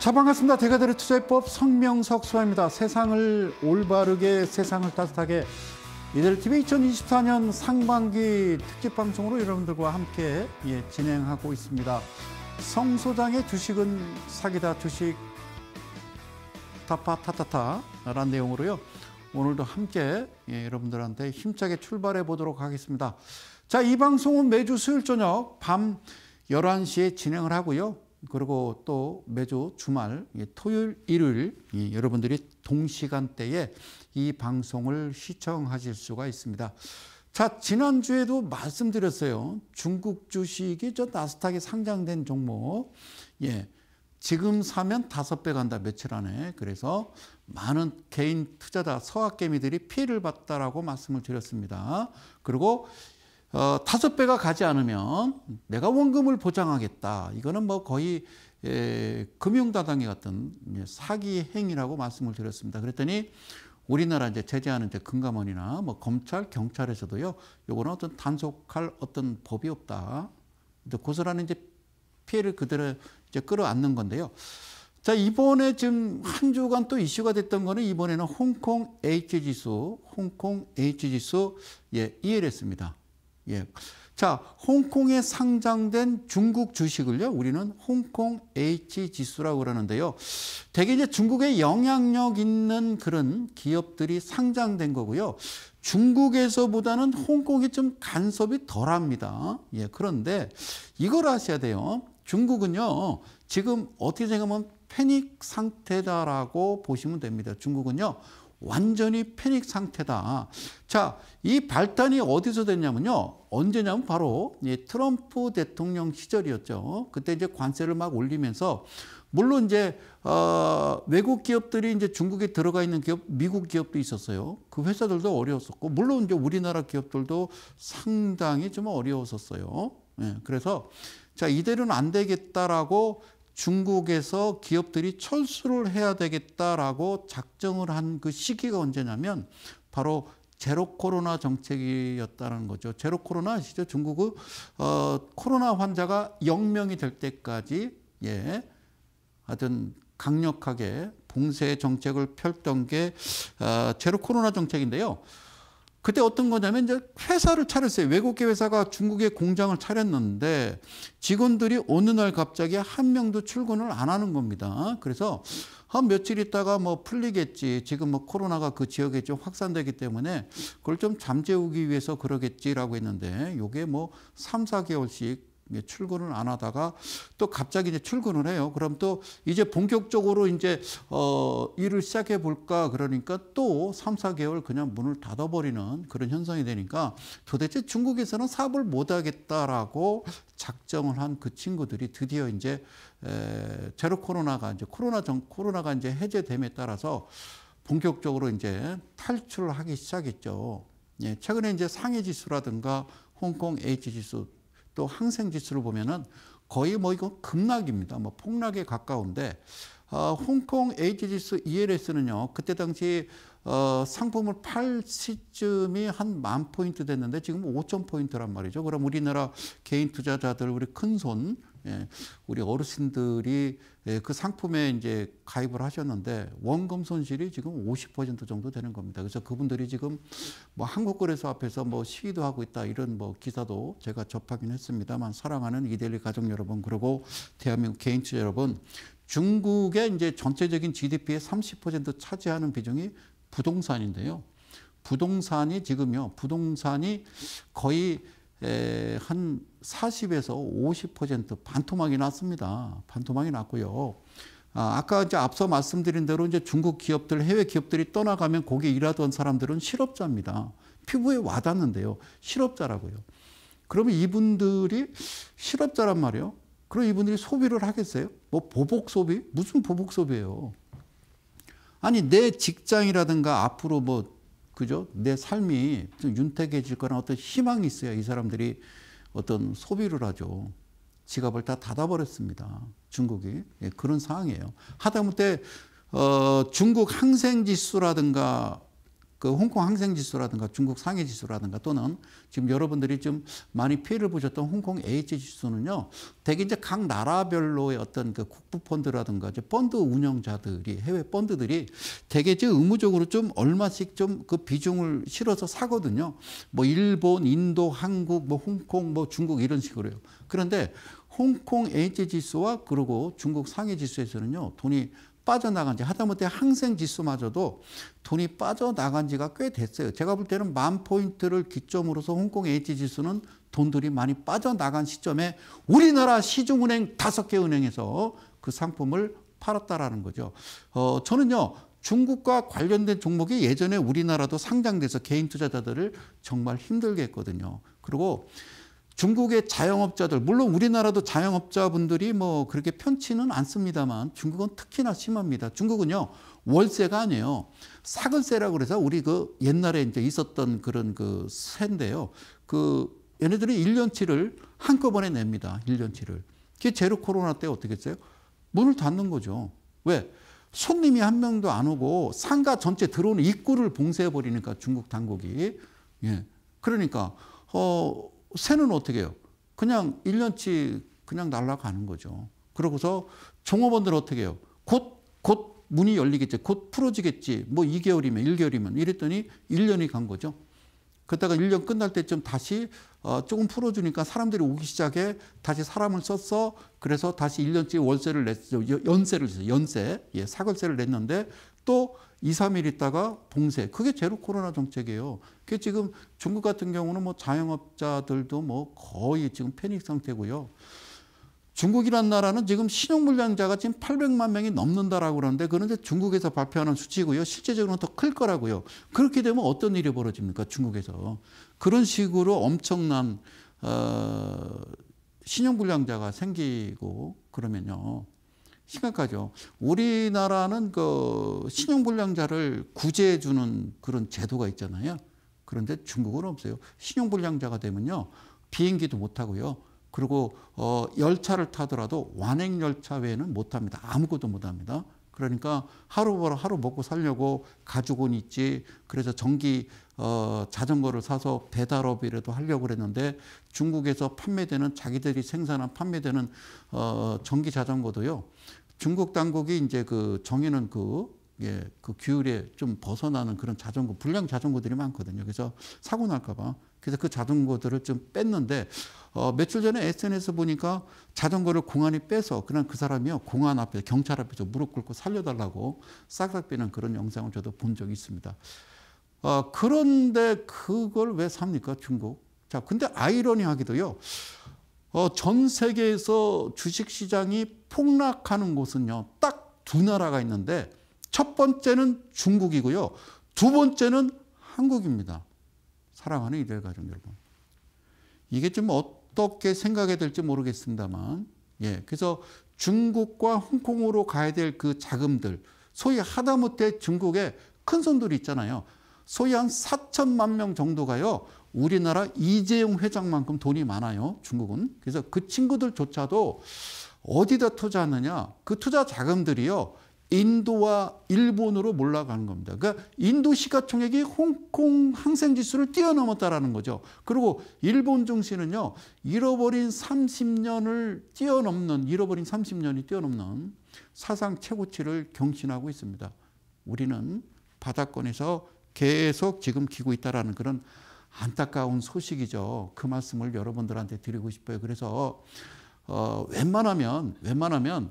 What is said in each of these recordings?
자 반갑습니다. 대가들의 투자법 성명석 수아입니다. 세상을 올바르게 세상을 따뜻하게 이들 TV 2024년 상반기 특집 방송으로 여러분들과 함께 예, 진행하고 있습니다. 성 소장의 주식은 사기다 주식 타파 타타타라는 내용으로요. 오늘도 함께 예, 여러분들한테 힘차게 출발해 보도록 하겠습니다. 자, 이 방송은 매주 수요일 저녁 밤 11시에 진행을 하고요. 그리고 또 매주 주말 토요일 일요일 여러분들이 동시간대에 이 방송을 시청하실 수가 있습니다. 자 지난주에도 말씀드렸어요. 중국 주식이 저 나스닥에 상장된 종목 예 지금 사면 다섯 배 간다 며칠 안에 그래서 많은 개인 투자자 서학개미들이 피해를 봤다라고 말씀을 드렸습니다. 그리고 어, 다섯 배가 가지 않으면 내가 원금을 보장하겠다. 이거는 뭐 거의 에, 금융다단계 같은 사기 행위라고 말씀을 드렸습니다. 그랬더니 우리나라 이제 제재하는 이제 금감원이나 뭐 검찰, 경찰에서도요, 요거는 어떤 단속할 어떤 법이 없다. 고스란히 이제 피해를 그대로 이제 끌어안는 건데요. 자, 이번에 지금 한 주간 또 이슈가 됐던 거는 이번에는 홍콩 H 지수, 홍콩 H 지수, 예, ELS입니다. 예. 자, 홍콩에 상장된 중국 주식을요, 우리는 홍콩 H 지수라고 그러는데요. 대개 이제 중국에 영향력 있는 그런 기업들이 상장된 거고요. 중국에서보다는 홍콩이 좀 간섭이 덜 합니다. 예, 그런데 이걸 아셔야 돼요. 중국은요, 지금 어떻게 생각하면 패닉 상태다라고 보시면 됩니다. 중국은요, 완전히 패닉 상태다. 자, 이 발단이 어디서 됐냐면요. 언제냐면 바로 트럼프 대통령 시절이었죠. 그때 이제 관세를 막 올리면서 물론 이제 어, 외국 기업들이 이제 중국에 들어가 있는 기업, 미국 기업도 있었어요. 그 회사들도 어려웠었고, 물론 이제 우리나라 기업들도 상당히 좀 어려웠었어요. 예, 그래서 자 이대로는 안 되겠다라고 중국에서 기업들이 철수를 해야 되겠다라고 작정을 한 그 시기가 언제냐면 바로 제로 코로나 정책이었다는 거죠. 제로 코로나 아시죠? 중국은 어, 코로나 환자가 0명이 될 때까지 예. 하여튼 강력하게 봉쇄 정책을 펼던 게 어, 제로 코로나 정책인데요. 그때 어떤 거냐면 이제 회사를 차렸어요. 외국계 회사가 중국에 공장을 차렸는데 직원들이 어느 날 갑자기 한 명도 출근을 안 하는 겁니다. 그래서 한 며칠 있다가 뭐 풀리겠지. 지금 뭐 코로나가 그 지역에 좀 확산되기 때문에 그걸 좀 잠재우기 위해서 그러겠지라고 했는데 요게 뭐 3, 4개월씩 출근을 안 하다가 또 갑자기 이제 출근을 해요. 그럼 또 이제 본격적으로 이제 어 일을 시작해 볼까 그러니까 또 3, 4개월 그냥 문을 닫아 버리는 그런 현상이 되니까 도대체 중국에서는 사업을 못 하겠다라고 작정을 한 그 친구들이 드디어 이제 에 제로 코로나가 이제 코로나 정 코로나가 이제 해제됨에 따라서 본격적으로 이제 탈출을 하기 시작했죠. 예, 최근에 이제 상해 지수라든가 홍콩 H 지수 또 항생 지수를 보면은 거의 뭐 이거 급락입니다. 뭐 폭락에 가까운데 어, 홍콩 H 지수 ELS는요. 그때 당시 어, 상품을 팔 시점이 한 만 포인트 됐는데 지금 5천 포인트란 말이죠. 그럼 우리나라 개인 투자자들 우리 큰손 예, 우리 어르신들이 예, 그 상품에 이제 가입을 하셨는데 원금 손실이 지금 50% 정도 되는 겁니다. 그래서 그분들이 지금 뭐 한국거래소 앞에서 뭐 시위도 하고 있다 이런 뭐 기사도 제가 접하긴 했습니다만 사랑하는 이데리 가족 여러분 그리고 대한민국 개인 투자 여러분 중국의 이제 전체적인 GDP의 30% 차지하는 비중이 부동산인데요. 부동산이 지금요, 부동산이 거의 에, 한 40에서 50% 반토막이 났습니다. 반토막이 났고요. 아, 아까 이제 앞서 말씀드린 대로 이제 중국 기업들, 해외 기업들이 떠나가면 거기 일하던 사람들은 실업자입니다. 피부에 와닿는데요. 실업자라고요. 그러면 이분들이 실업자란 말이에요. 그럼 이분들이 소비를 하겠어요? 뭐 보복 소비? 무슨 보복 소비예요? 아니 내 직장이라든가 앞으로 뭐 그죠? 내 삶이 좀 윤택해질 거나 어떤 희망이 있어야 이 사람들이 어떤 소비를 하죠. 지갑을 다 닫아버렸습니다. 중국이. 예, 그런 상황이에요. 하다못해, 어, 중국 항생지수라든가 그 홍콩 항생 지수라든가 중국 상해 지수라든가 또는 지금 여러분들이 좀 많이 피해를 보셨던 홍콩 H 지수는요. 대개 이제 각 나라별로의 어떤 그 국부 펀드라든가 이제 펀드 운영자들이 해외 펀드들이 대개 이제 의무적으로 좀 얼마씩 좀 그 비중을 실어서 사거든요. 뭐 일본, 인도, 한국, 뭐 홍콩, 뭐 중국 이런 식으로요. 그런데 홍콩 H 지수와 그리고 중국 상해 지수에서는요. 돈이 빠져나간 지 하다못해 항생 지수마저도 돈이 빠져나간 지가 꽤 됐어요. 제가 볼 때는 만 포인트를 기점으로서 홍콩 H 지수는 돈들이 많이 빠져나간 시점에 우리나라 시중은행 다섯 개 은행에서 그 상품을 팔았다라는 거죠. 어, 저는요. 중국과 관련된 종목이 예전에 우리나라도 상장돼서 개인 투자자들을 정말 힘들게 했거든요. 그리고 중국의 자영업자들, 물론 우리나라도 자영업자분들이 뭐 그렇게 편치는 않습니다만 중국은 특히나 심합니다. 중국은요, 월세가 아니에요. 사글세라고 그래서 우리 그 옛날에 이제 있었던 그런 그 세인데요. 그 얘네들이 1년치를 한꺼번에 냅니다. 1년치를. 그게 제로 코로나 때 어떻게 했어요? 문을 닫는 거죠. 왜? 손님이 한 명도 안 오고 상가 전체 들어오는 입구를 봉쇄해 버리니까 중국 당국이. 예. 그러니까 어 새는 어떻게 해요? 그냥 1년치 그냥 날아가는 거죠. 그러고서 종업원들 어떻게 해요? 곧, 곧 문이 열리겠지. 곧 풀어지겠지. 뭐 2개월이면 1개월이면 이랬더니 1년이 간 거죠. 그러다가 1년 끝날 때쯤 다시 어, 조금 풀어주니까 사람들이 오기 시작해 다시 사람을 썼어. 그래서 다시 1년치 월세를 냈죠. 연세를 냈어요. 연세. 예, 사글세를 냈는데 또 2, 3일 있다가 봉쇄. 그게 제로 코로나 정책이에요. 그게 지금 중국 같은 경우는 뭐 자영업자들도 뭐 거의 지금 패닉 상태고요. 중국이란 나라는 지금 신용 불량자가 지금 800만 명이 넘는다라고 그러는데 그런데 중국에서 발표하는 수치고요. 실제적으로는 더 클 거라고요. 그렇게 되면 어떤 일이 벌어집니까? 중국에서. 그런 식으로 엄청난 어, 신용 불량자가 생기고 그러면요. 심각하죠. 우리나라는 그 신용불량자를 구제해 주는 그런 제도가 있잖아요. 그런데 중국은 없어요. 신용불량자가 되면요. 비행기도 못 타고요. 그리고 어 열차를 타더라도 완행 열차 외에는 못 합니다. 아무것도 못 합니다. 그러니까 하루 벌어 하루 먹고 살려고 가지고는 있지. 그래서 전기 어, 자전거를 사서 배달업이라도 하려고 그랬는데 중국에서 판매되는 자기들이 생산한 판매되는 어, 전기 자전거도요. 중국 당국이 이제 그 정해놓은 그, 예, 그 규율에 좀 벗어나는 그런 자전거, 불량 자전거들이 많거든요. 그래서 사고 날까봐. 그래서 그 자전거들을 좀 뺐는데, 어, 며칠 전에 SNS 보니까 자전거를 공안이 빼서 그냥 그 사람이요, 공안 앞에, 경찰 앞에서 무릎 꿇고 살려달라고 싹싹 빼는 그런 영상을 저도 본 적이 있습니다. 어, 그런데 그걸 왜 삽니까, 중국? 자, 근데 아이러니하게도요, 어, 전 세계에서 주식 시장이 폭락하는 곳은요, 딱 두 나라가 있는데, 첫 번째는 중국이고요, 두 번째는 한국입니다. 사랑하는 이들 가족 여러분. 이게 좀 어떻게 생각해야 될지 모르겠습니다만, 예, 그래서 중국과 홍콩으로 가야 될 그 자금들, 소위 하다못해 중국에 큰 손들이 있잖아요. 소위 한 4천만 명 정도가요. 우리나라 이재용 회장만큼 돈이 많아요. 중국은. 그래서 그 친구들조차도 어디다 투자하느냐. 그 투자 자금들이요. 인도와 일본으로 몰라가는 겁니다. 그러니까 인도 시가총액이 홍콩 항생지수를 뛰어넘었다라는 거죠. 그리고 일본 증시는요. 잃어버린 30년을 뛰어넘는 잃어버린 30년이 뛰어넘는 사상 최고치를 경신하고 있습니다. 우리는 바닥권에서 계속 지금 기고 있다라는 그런 안타까운 소식이죠. 그 말씀을 여러분들한테 드리고 싶어요. 그래서 어, 웬만하면 웬만하면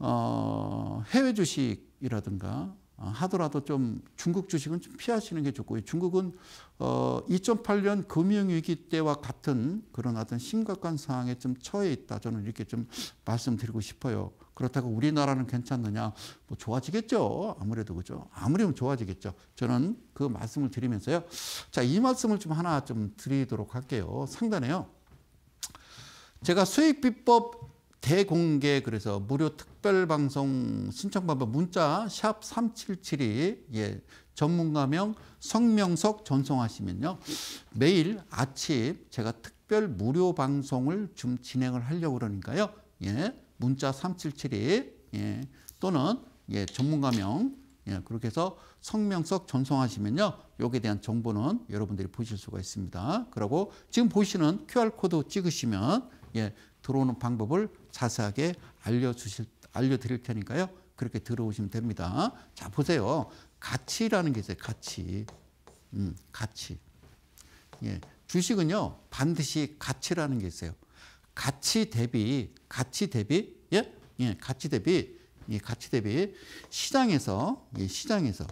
어, 해외 주식이라든가 어, 하더라도 좀 중국 주식은 좀 피하시는 게 좋고요. 중국은 어, 2008년 금융위기 때와 같은 그런 어떤 심각한 상황에 좀 처해 있다. 저는 이렇게 좀 말씀드리고 싶어요. 그렇다고 우리나라는 괜찮느냐? 뭐 좋아지겠죠. 아무래도 그죠. 아무리면 좋아지겠죠. 저는 그 말씀을 드리면서요. 자, 이 말씀을 좀 하나 좀 드리도록 할게요. 상단에요. 제가 수익 비법 대공개 그래서 무료 특별 방송 신청 방법 문자 샵 3772 예. 전문가명 성명석 전송하시면요. 매일 아침 제가 특별 무료 방송을 좀 진행을 하려고 그러니까요. 예. 문자 3772 예, 또는 예, 전문가명 예, 그렇게 해서 성명석 전송하시면요. 여기에 대한 정보는 여러분들이 보실 수가 있습니다. 그리고 지금 보시는 QR코드 찍으시면 예, 들어오는 방법을 자세하게 알려주실, 알려드릴 테니까요. 그렇게 들어오시면 됩니다. 자, 보세요. 가치라는 게 있어요. 가치. 음, 가치. 예, 주식은요, 반드시 가치라는 게 있어요. 가치 대비, 가치 대비, 예? 예, 가치 대비, 예, 가치 대비 시장에서, 예, 시장에서,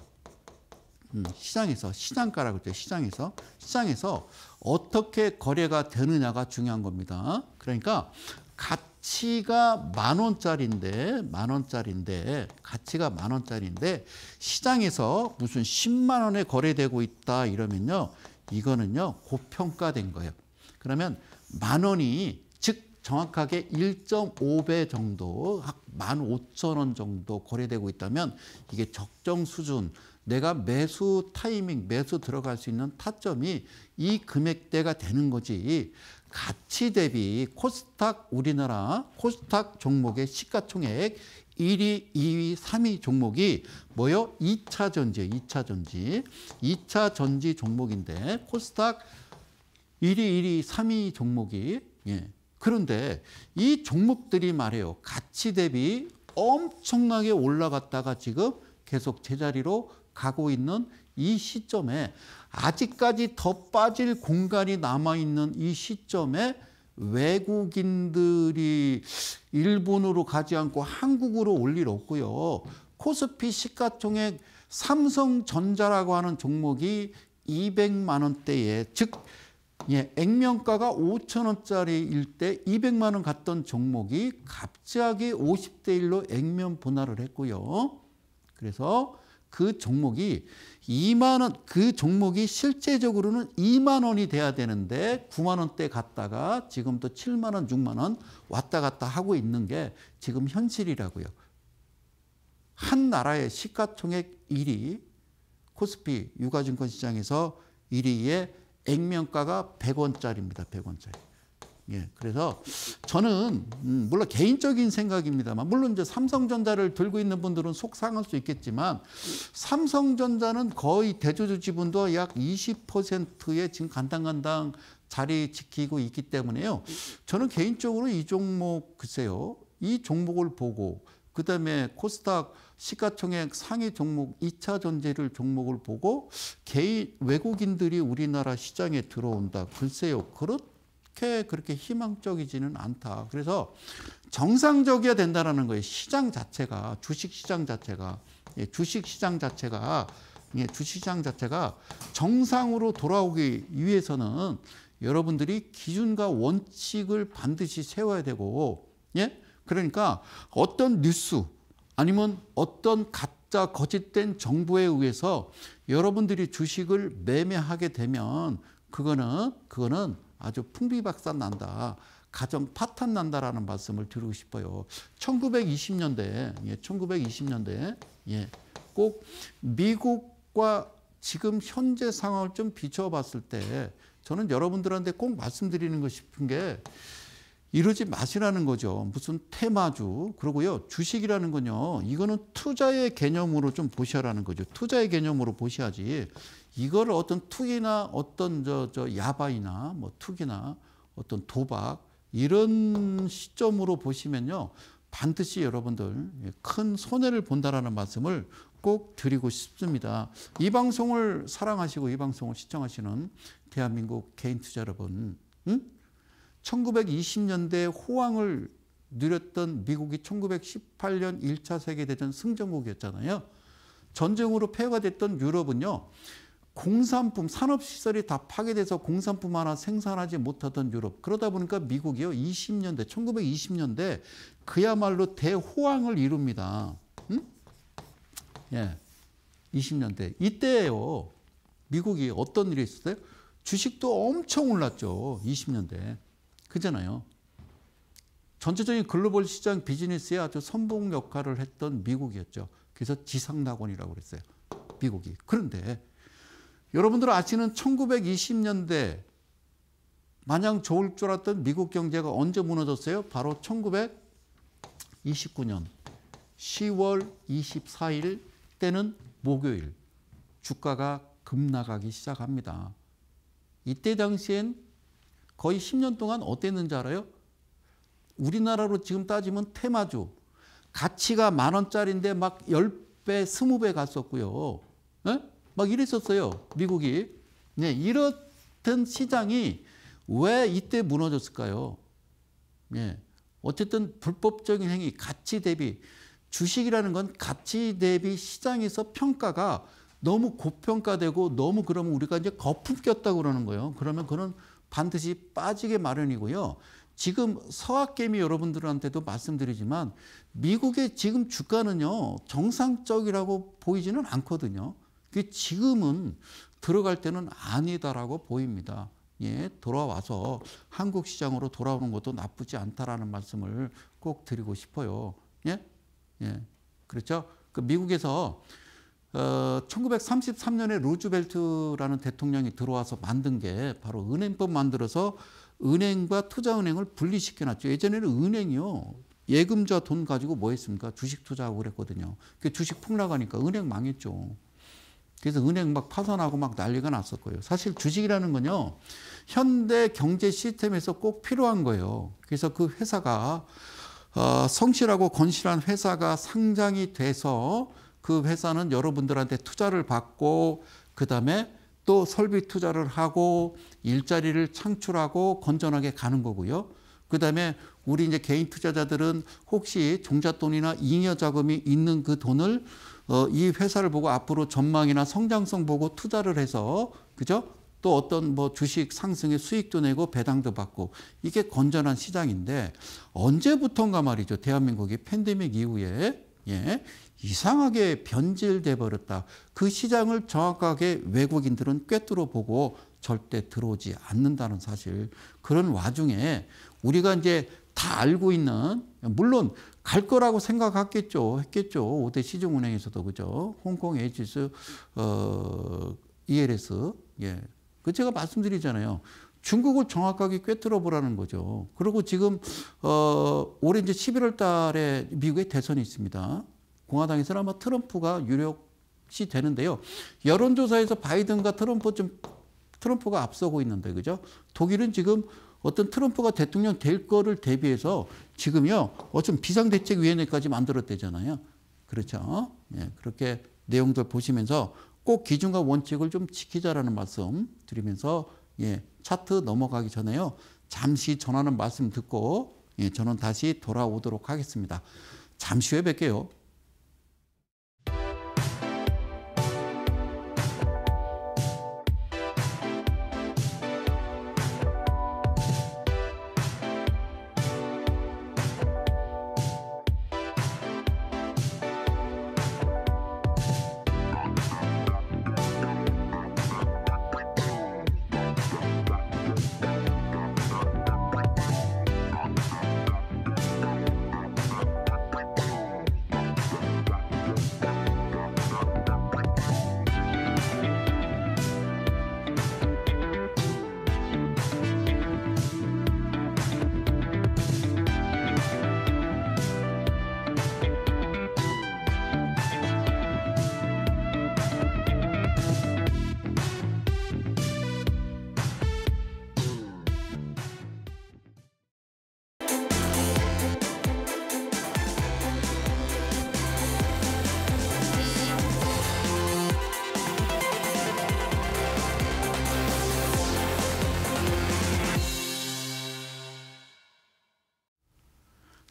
음, 시장에서, 시장가라고 했죠. 시장에서, 시장에서 어떻게 거래가 되느냐가 중요한 겁니다. 그러니까 가치가 만 원짜리인데, 만 원짜리인데, 가치가 만 원짜리인데, 시장에서 무슨 10만 원에 거래되고 있다 이러면요, 이거는요, 고평가된 거예요. 그러면 만 원이 즉 정확하게 1.5배 정도, 한 15,000원 정도 거래되고 있다면 이게 적정 수준, 내가 매수 타이밍, 매수 들어갈 수 있는 타점이 이 금액대가 되는 거지. 가치 대비 코스닥 우리나라 코스닥 종목의 시가총액 1위, 2위, 3위 종목이 뭐요? 2차 전지, 2차 전지. 2차 전지 종목인데 코스닥 1위, 1위, 3위 종목이 예. 그런데 이 종목들이 말해요. 가치 대비 엄청나게 올라갔다가 지금 계속 제자리로 가고 있는 이 시점에 아직까지 더 빠질 공간이 남아 있는 이 시점에 외국인들이 일본으로 가지 않고 한국으로 올 일 없고요. 코스피 시가총액 삼성전자라고 하는 종목이 200만 원대에 즉 예, 액면가가 5천 원짜리일 때 200만 원 갔던 종목이 갑자기 50대 1로 액면 분할을 했고요. 그래서 그 종목이 2만 원, 그 종목이 실제적으로는 2만 원이 돼야 되는데 9만 원대 갔다가 지금 또 7만 원, 6만 원 왔다 갔다 하고 있는 게 지금 현실이라고요. 한 나라의 시가총액 1위 코스피 유가증권 시장에서 1위에 액면가가 100원짜리입니다. 100원짜리. 예, 그래서 저는 음, 물론 개인적인 생각입니다만 물론 이제 삼성전자를 들고 있는 분들은 속상할 수 있겠지만 삼성전자는 거의 대주주 지분도 약 20%의 지금 간당간당 자리 지키고 있기 때문에요. 저는 개인적으로 이 종목 글쎄요. 이 종목을 보고 그다음에 코스닥 시가총액 상위 종목 2차 전지를 종목을 보고 개인 외국인들이 우리나라 시장에 들어온다. 글쎄요. 그렇 게 그렇게 희망적이지는 않다. 그래서 정상적이어야 된다라는 거예요. 시장 자체가 주식 시장 자체가 예, 주식 시장 자체가 예, 주식 시장 자체가 정상으로 돌아오기 위해서는 여러분들이 기준과 원칙을 반드시 세워야 되고 예? 그러니까 어떤 뉴스 아니면 어떤 가짜 거짓된 정보에 의해서 여러분들이 주식을 매매하게 되면 그거는 그거는 아주 풍비박산 난다. 가정 파탄 난다라는 말씀을 드리고 싶어요. 1920년대, 예, 1920년대, 예, 꼭 미국과 지금 현재 상황을 좀 비춰봤을 때 저는 여러분들한테 꼭 말씀드리는 거 싶은 게 이러지 마시라는 거죠. 무슨 테마주. 그러고요. 주식이라는 건요. 이거는 투자의 개념으로 좀 보셔라는 거죠. 투자의 개념으로 보셔야지. 이거를 어떤 투기나 어떤 저, 저 야바이나 뭐 투기나 어떤 도박 이런 시점으로 보시면요. 반드시 여러분들 큰 손해를 본다라는 말씀을 꼭 드리고 싶습니다. 이 방송을 사랑하시고 이 방송을 시청하시는 대한민국 개인 투자 여러분, 응? 1920년대 호황을 누렸던 미국이 1918년 1차 세계대전 승전국이었잖아요. 전쟁으로 폐허가 됐던 유럽은요. 공산품, 산업시설이 다 파괴돼서 공산품 하나 생산하지 못하던 유럽. 그러다 보니까 미국이요. 20년대, 1920년대 그야말로 대호황을 이룹니다. 응? 예. 20년대. 이때요. 미국이 어떤 일이 있었어요? 주식도 엄청 올랐죠. 20년대. 그잖아요. 전체적인 글로벌 시장 비즈니스에 아주 선봉 역할을 했던 미국이었죠. 그래서 지상낙원이라고 그랬어요. 미국이. 그런데 여러분들 아시는 1920년대 마냥 좋을 줄 알았던 미국 경제가 언제 무너졌어요? 바로 1929년 10월 24일 그때는 목요일 주가가 급나가기 시작합니다. 이때 당시엔 거의 10년 동안 어땠는지 알아요? 우리나라로 지금 따지면 테마주 가치가 만 원짜리인데 막 10배, 20배 갔었고요. 네? 막 이랬었어요. 미국이. 네, 이렇던 시장이 왜 이때 무너졌을까요? 예. 어쨌든 불법적인 행위, 가치 대비 주식이라는 건 가치 대비 시장에서 평가가 너무 고평가되고 너무 그러면 우리가 이제 거품 꼈다고 그러는 거예요. 그러면 그는 반드시 빠지게 마련이고요. 지금 서학개미 여러분들한테도 말씀드리지만 미국의 지금 주가는요 정상적이라고 보이지는 않거든요. 그 지금은 들어갈 때는 아니다라고 보입니다. 예, 돌아와서 한국 시장으로 돌아오는 것도 나쁘지 않다라는 말씀을 꼭 드리고 싶어요. 예, 예, 그렇죠. 그 미국에서 어, 1933년에 루즈벨트라는 대통령이 들어와서 만든 게 바로 은행법 만들어서 은행과 투자은행을 분리시켜 놨죠. 예전에는 은행이요. 예금자 돈 가지고 뭐 했습니까? 주식 투자하고 그랬거든요. 그 주식 폭락하니까 은행 망했죠. 그래서 은행 막 파산하고 막 난리가 났었고요. 사실 주식이라는 건요. 현대 경제 시스템에서 꼭 필요한 거예요. 그래서 그 회사가 어, 성실하고 건실한 회사가 상장이 돼서 그 회사는 여러분들한테 투자를 받고 그 다음에 또 설비 투자를 하고 일자리를 창출하고 건전하게 가는 거고요. 그 다음에 우리 이제 개인 투자자들은 혹시 종잣돈이나 잉여 자금이 있는 그 돈을 어, 이 회사를 보고 앞으로 전망이나 성장성 보고 투자를 해서 그죠? 또 어떤 뭐 주식 상승의 수익도 내고 배당도 받고 이게 건전한 시장인데 언제부턴가 말이죠. 대한민국이 팬데믹 이후에 예, 이상하게 변질돼 버렸다. 그 시장을 정확하게 외국인들은 꿰뚫어 보고 절대 들어오지 않는다는 사실. 그런 와중에 우리가 이제 다 알고 있는 물론 갈 거라고 생각했겠죠. 했겠죠. 5대 시중은행에서도 그죠. 홍콩 에이지스 어 ELS 예. 그 제가 말씀드리잖아요. 중국을 정확하게 꿰뚫어 보라는 거죠. 그리고 지금 어 올해 이제 11월 달에 미국에 대선이 있습니다. 공화당에서는 아마 트럼프가 유력시 되는데요. 여론조사에서 바이든과 트럼프 좀 트럼프가 앞서고 있는데 그죠? 독일은 지금 어떤 트럼프가 대통령 될 거를 대비해서 지금요 어쩜 비상대책위원회까지 만들었대잖아요. 그렇죠? 예, 그렇게 내용들 보시면서 꼭 기준과 원칙을 좀 지키자라는 말씀 드리면서 예, 차트 넘어가기 전에요 잠시 전하는 말씀 듣고 예, 저는 다시 돌아오도록 하겠습니다. 잠시 후에 뵐게요.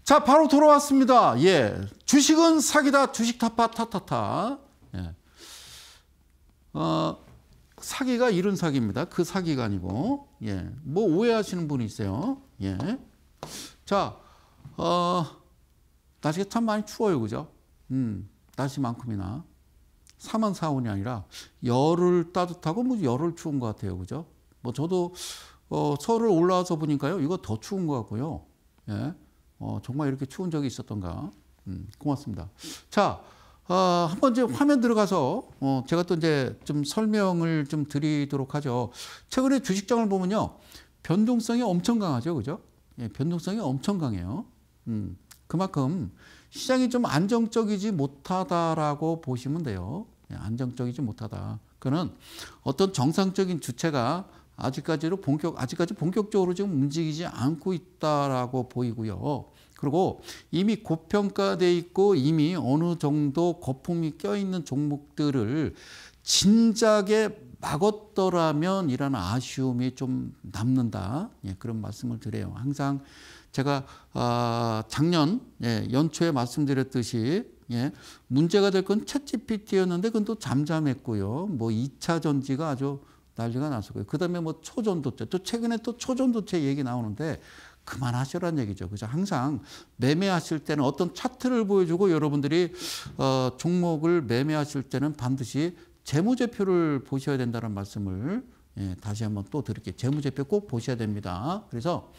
자, 바로 돌아왔습니다. 예. 주식은 사기다. 주식 타파 타타타. 예. 어, 사기가 이런 사기입니다. 그 사기가 아니고. 예. 뭐 오해하시는 분이 있어요. 예. 자, 어, 날씨가 참 많이 추워요. 그죠? 음, 날씨만큼이나. 3만 4원이 아니라 열을 따뜻하고 뭐 열을 추운 것 같아요. 그죠? 뭐 저도 어, 서울을 올라와서 보니까요. 이거 더 추운 것 같고요. 예. 어, 정말 이렇게 추운 적이 있었던가. 음, 고맙습니다. 자, 어, 한번 이제 화면 들어가서 어, 제가 또 이제 좀 설명을 좀 드리도록 하죠. 최근에 주식장을 보면요. 변동성이 엄청 강하죠. 그죠? 예, 변동성이 엄청 강해요. 음, 그만큼 시장이 좀 안정적이지 못하다라고 보시면 돼요. 예, 안정적이지 못하다. 그는 어떤 정상적인 주체가 아직까지로 본격 아직까지 본격적으로 지금 움직이지 않고 있다라고 보이고요. 그리고 이미 고평가돼 있고 이미 어느 정도 거품이 껴 있는 종목들을 진작에 막았더라면 이런 아쉬움이 좀 남는다. 예, 그런 말씀을 드려요. 항상 제가 아, 작년 예, 연초에 말씀드렸듯이 예, 문제가 될 건 챗GPT였는데 그건 또 잠잠했고요. 뭐 2차 전지가 아주 난리가 났었고요. 그 다음에 뭐 초전도체, 또 최근에 또 초전도체 얘기 나오는데 그만하시라는 얘기죠. 그죠? 항상 매매하실 때는 어떤 차트를 보여주고 여러분들이 어, 종목을 매매하실 때는 반드시 재무제표를 보셔야 된다는 말씀을 예, 다시 한번 또 드릴게요. 재무제표 꼭 보셔야 됩니다. 그래서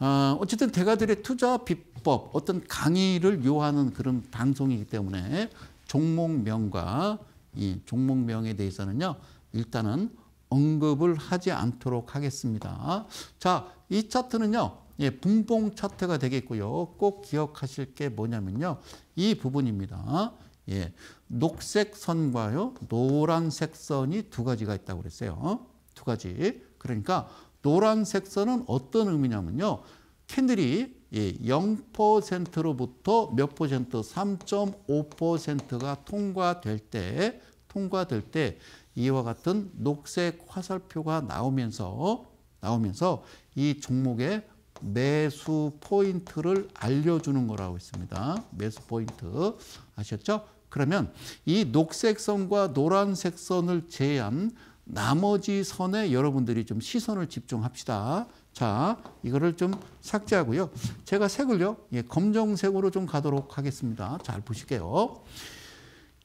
어, 어쨌든 대가들의 투자 비법 어떤 강의를 요하는 그런 방송이기 때문에 종목명과 이 종목명에 대해서는요 일단은 언급을 하지 않도록 하겠습니다. 자, 이 차트는요 예, 분봉 차트가 되겠고요. 꼭 기억하실 게 뭐냐면요 이 부분입니다. 예, 녹색 선과요, 노란색 선이 두 가지가 있다고 그랬어요. 두 가지. 그러니까 노란색 선은 어떤 의미냐면요. 캔들이 예, 0%로부터 몇 퍼센트, 3.5%가 통과될 때, 통과될 때 이와 같은 녹색 화살표가 나오면서 나오면서 이 종목의 매수 포인트를 알려주는 거라고 있습니다. 매수 포인트 아셨죠? 그러면 이 녹색 선과 노란색 선을 제한 나머지 선에 여러분들이 좀 시선을 집중합시다. 자, 이거를 좀 삭제하고요. 제가 색을요, 예, 검정색으로 좀 가도록 하겠습니다. 잘 보실게요.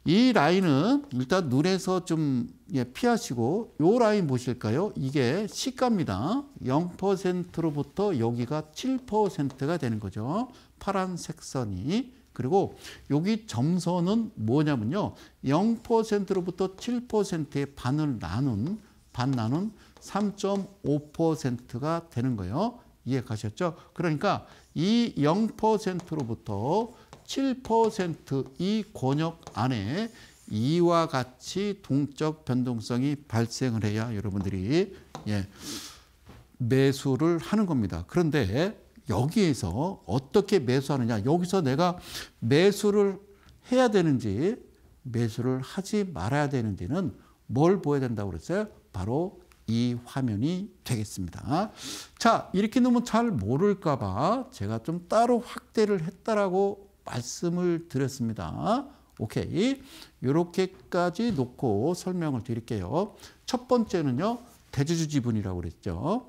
이 라인은 일단 눈에서 좀 예, 피하시고 요 라인 보실까요? 이게 시가입니다. 0%로부터 여기가 7%가 되는 거죠. 파란색 선이. 그리고 여기 점선은 뭐냐면요. 0%로부터 7%의 반을 나눈 반 나눈 3.5%가 되는 거예요. 이해 가셨죠? 그러니까 이 0%로부터 7%이 권역 안에 이와 같이 동적 변동성이 발생을 해야 여러분들이 예, 매수를 하는 겁니다. 그런데 여기에서 어떻게 매수하느냐? 여기서 내가 매수를 해야 되는지 매수를 하지 말아야 되는지는 뭘 보여야 된다고 그랬어요? 바로 이 화면이 되겠습니다. 자, 이렇게 놓으면 잘 모를까 봐 제가 좀 따로 확대를 했다라고 말씀을 드렸습니다. 오케이. 이렇게까지 놓고 설명을 드릴게요. 첫 번째는요, 대주주 지분이라고 그랬죠.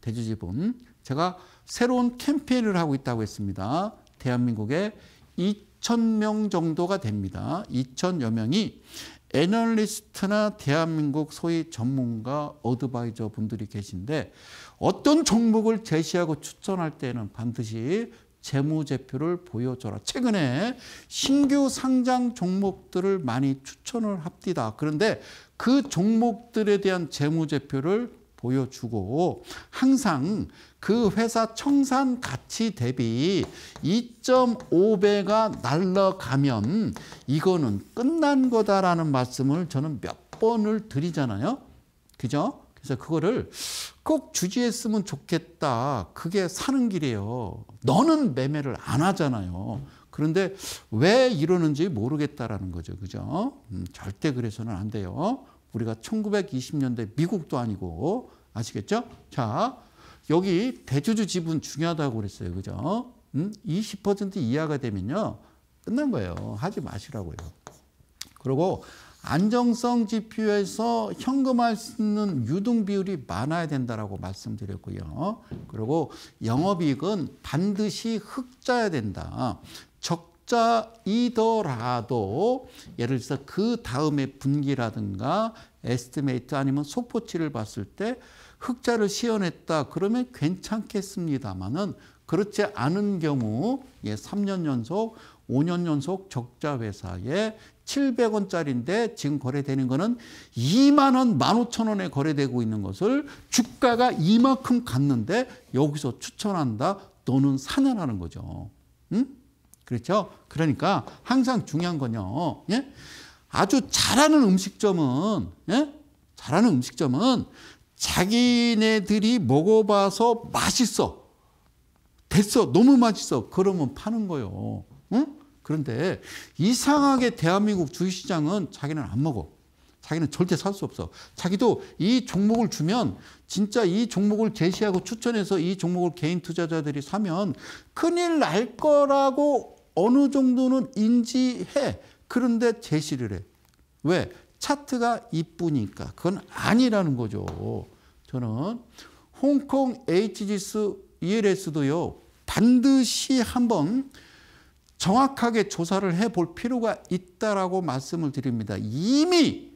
대주주 지분. 제가 새로운 캠페인을 하고 있다고 했습니다. 대한민국에 2,000명 정도가 됩니다. 2,000여 명이 애널리스트나 대한민국 소위 전문가 어드바이저 분들이 계신데 어떤 종목을 제시하고 추천할 때는 반드시 재무제표를 보여줘라. 최근에 신규 상장 종목들을 많이 추천을 합니다. 그런데 그 종목들에 대한 재무제표를 보여주고 항상 그 회사 청산 가치 대비 2.5배가 날라가면 이거는 끝난 거다라는 말씀을 저는 몇 번을 드리잖아요. 그죠? 그래서 그거를 꼭 주지했으면 좋겠다. 그게 사는 길이에요. 너는 매매를 안 하잖아요. 그런데 왜 이러는지 모르겠다라는 거죠. 그죠? 음, 절대 그래서는 안 돼요. 우리가 1920년대 미국도 아니고 아시겠죠? 자, 여기 대주주 지분 중요하다고 그랬어요. 그죠? 음? 20% 이하가 되면요. 끝난 거예요. 하지 마시라고요. 그리고 안정성 지표에서 현금화할 수 있는 유동 비율이 많아야 된다라고 말씀드렸고요. 그리고 영업이익은 반드시 흑자여야 된다. 적자이더라도 예를 들어서 그 다음에 분기라든가 estimate 아니면 소포치를 봤을 때 흑자를 시현했다 그러면 괜찮겠습니다만은 그렇지 않은 경우 예, 3년 연속, 5년 연속 적자 회사에 700원짜리인데 지금 거래되는 거는 2만 원, 15,000원에 거래되고 있는 것을 주가가 이만큼 갔는데 여기서 추천한다. 너는 사냐라는 거죠. 응? 그렇죠? 그러니까 항상 중요한 건요. 예? 아주 잘하는 음식점은 예? 잘하는 음식점은 자기네들이 먹어봐서 맛있어. 됐어. 너무 맛있어. 그러면 파는 거요. 응? 그런데 이상하게 대한민국 주식시장은 자기는 안 먹어. 자기는 절대 살 수 없어. 자기도 이 종목을 주면 진짜 이 종목을 제시하고 추천해서 이 종목을 개인 투자자들이 사면 큰일 날 거라고 어느 정도는 인지해. 그런데 제시를 해. 왜? 차트가 이쁘니까. 그건 아니라는 거죠. 저는 홍콩 HGS ELS도요. 반드시 한번 정확하게 조사를 해 볼 필요가 있다라고 말씀을 드립니다. 이미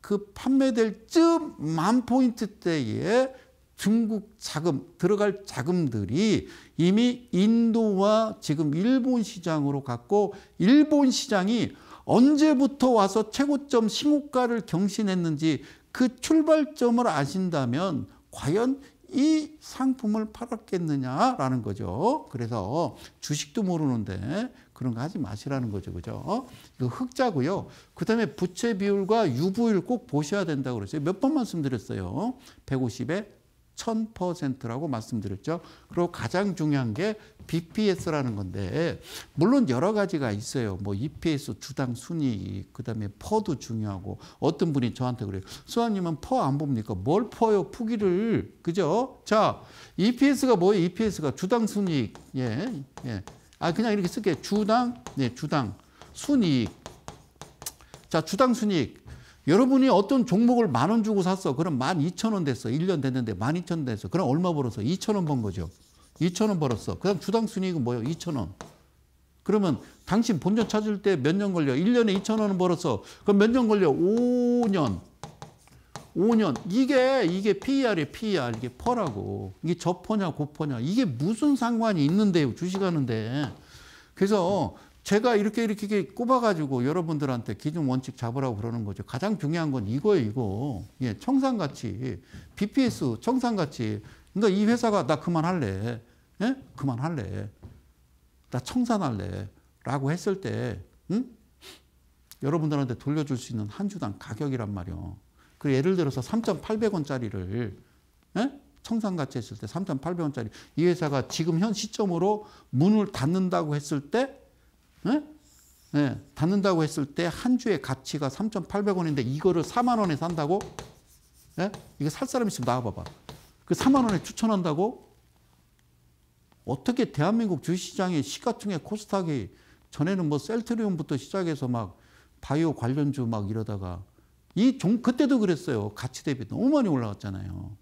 그 판매될 쯤만 포인트 때에 중국 자금, 들어갈 자금들이 이미 인도와 지금 일본 시장으로 갔고 일본 시장이 언제부터 와서 최고점 신고가를 경신했는지 그 출발점을 아신다면 과연 이 상품을 팔았겠느냐라는 거죠. 그래서 주식도 모르는데 그런 거 하지 마시라는 거죠. 그죠? 이거 흑자고요. 그 다음에 부채 비율과 유보율 꼭 보셔야 된다고 그랬어요. 몇 번 말씀드렸어요. 150에 1000%라고 말씀드렸죠. 그리고 가장 중요한 게 BPS라는 건데 물론 여러 가지가 있어요. 뭐 EPS 주당 순위 그다음에 퍼도 중요하고 어떤 분이 저한테 그래요. 수아님은 퍼 안 봅니까? 뭘 퍼요? 푸기를 그죠? 자 EPS가 뭐예요? EPS가 주당 순이익 예 예. 아 그냥 이렇게 쓸게 주당 네 주당 순이익 자 주당 순이익 여러분이 어떤 종목을 만 원 주고 샀어. 그럼 만 이천 원 됐어. 1년 됐는데 만 이천 원 됐어. 그럼 얼마 벌었어? 이천 원 번 거죠. 이천 원 벌었어. 그다음 주당 순이익은 뭐예요? 이천 원. 그러면 당신 본전 찾을 때 몇 년 걸려? 1년에 이천 원은 벌었어. 그럼 몇 년 걸려? 5년. 5년. 이게 이게 PER이에요. PER. 이게 퍼라고. 이게 저퍼냐 고퍼냐. 이게 무슨 상관이 있는데요. 주식하는데. 그래서 제가 이렇게 이렇게 꼽아가지고 여러분들한테 기준 원칙 잡으라고 그러는 거죠. 가장 중요한 건 이거예요, 이거. 예, 청산가치. BPS, 청산가치. 그러니까 이 회사가 나 그만할래. 예? 그만할래. 나 청산할래. 라고 했을 때, 응? 여러분들한테 돌려줄 수 있는 한 주당 가격이란 말이요. 그 예를 들어서 3,800원짜리를, 예? 청산가치 했을 때 3,800원짜리 이 회사가 지금 현 시점으로 문을 닫는다고 했을 때 네? 네, 닫는다고 했을 때 한 주의 가치가 3,800원인데 이거를 4만 원에 산다고? 네? 이거 살 사람 있으면 나와봐봐. 그 4만 원에 추천한다고? 어떻게 대한민국 주식시장의 시가총액 코스닥이 전에는 뭐 셀트리온부터 시작해서 막 바이오 관련주 막 이러다가 이 종, 그때도 그랬어요. 가치 대비 너무 많이 올라갔잖아요.